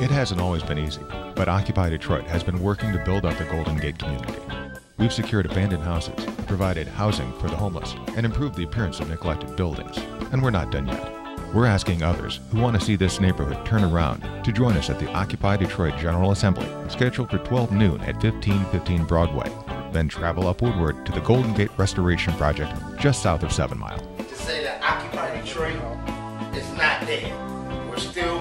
It hasn't always been easy, but Occupy Detroit has been working to build up the Golden Gate community. We've secured abandoned houses, provided housing for the homeless, and improved the appearance of neglected buildings. And we're not done yet. We're asking others who want to see this neighborhood turn around to join us at the Occupy Detroit General Assembly, scheduled for 12 noon at 1515 Broadway. Then travel up Woodward to the Golden Gate Restoration Project just south of Seven Mile. To say that Occupy Detroit is not dead, we're still